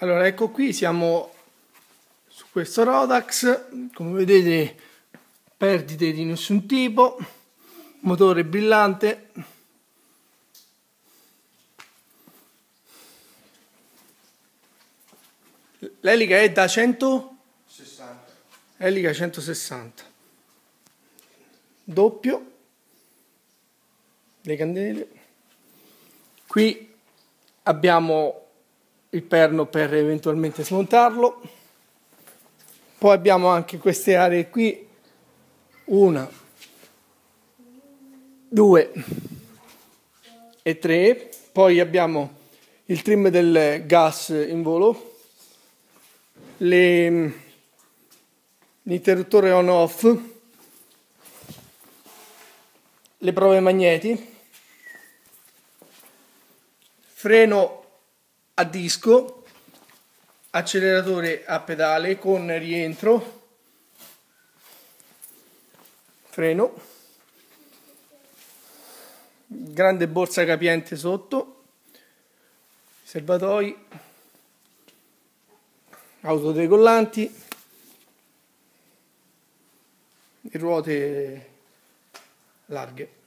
Allora, ecco qui, siamo su questo Rodax, come vedete perdite di nessun tipo, motore brillante, l'elica è da 160, elica 160, doppio, le candele, qui abbiamo il perno per eventualmente smontarlo. Poi abbiamo anche queste aree qui, una, due e tre. Poi abbiamo il trim del gas in volo, l'interruttore on-off, le prove magneti, freno a disco, acceleratore a pedale con rientro, freno, grande borsa capiente sotto, serbatoi, autodecollanti, ruote larghe.